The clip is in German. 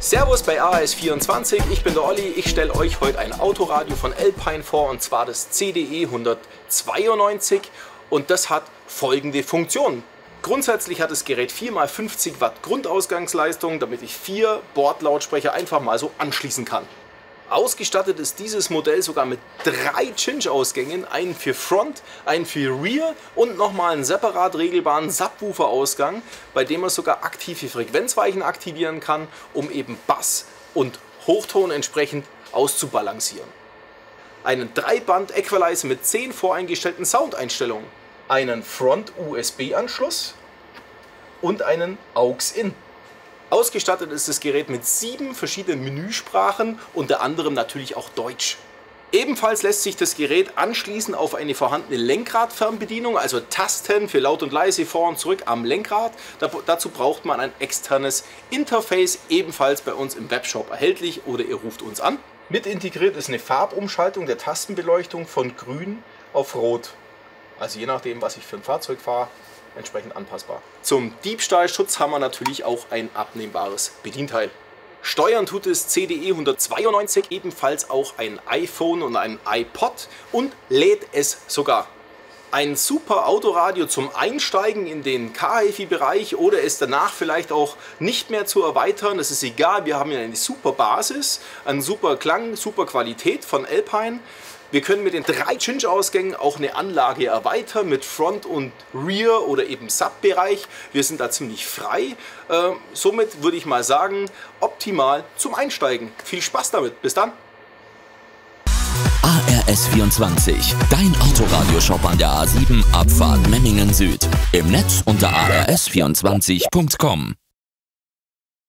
Servus bei AS24, ich bin der Olli. Ich stelle euch heute ein Autoradio von Alpine vor und zwar das CDE 192 und das hat folgende Funktion. Grundsätzlich hat das Gerät 4x50 Watt Grundausgangsleistung, damit ich vier Bordlautsprecher einfach mal so anschließen kann. Ausgestattet ist dieses Modell sogar mit drei Cinch-Ausgängen, einen für Front, einen für Rear und nochmal einen separat regelbaren Subwoofer-Ausgang, bei dem man sogar aktive Frequenzweichen aktivieren kann, um eben Bass und Hochton entsprechend auszubalancieren. Einen Dreiband-Equalizer mit 10 voreingestellten Soundeinstellungen, einen Front-USB-Anschluss und einen AUX-In. Ausgestattet ist das Gerät mit sieben verschiedenen Menüsprachen, unter anderem natürlich auch Deutsch. Ebenfalls lässt sich das Gerät anschließen auf eine vorhandene Lenkradfernbedienung, also Tasten für laut und leise vor und zurück am Lenkrad. dazu braucht man ein externes Interface, ebenfalls bei uns im Webshop erhältlich oder ihr ruft uns an. Mit integriert ist eine Farbumschaltung der Tastenbeleuchtung von grün auf rot. Also je nachdem, was ich für ein Fahrzeug fahre, entsprechend anpassbar. Zum Diebstahlschutz haben wir natürlich auch ein abnehmbares Bedienteil. Steuern tut es CDE 192 ebenfalls auch ein iPhone und ein iPod und lädt es sogar. Ein super Autoradio zum Einsteigen in den KHFI-Bereich oder es danach vielleicht auch nicht mehr zu erweitern. Das ist egal, wir haben ja eine super Basis, einen super Klang, super Qualität von Alpine. Wir können mit den drei Cinch-Ausgängen auch eine Anlage erweitern mit Front und Rear oder eben Sub-Bereich. Wir sind da ziemlich frei. Äh, somit würde ich mal sagen, optimal zum Einsteigen. Viel Spaß damit. Bis dann. ARS24, dein Autoradiosshop an der A7 Abfahrt Memmingen Süd. Im Netz unter ars24.com.